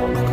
Oh.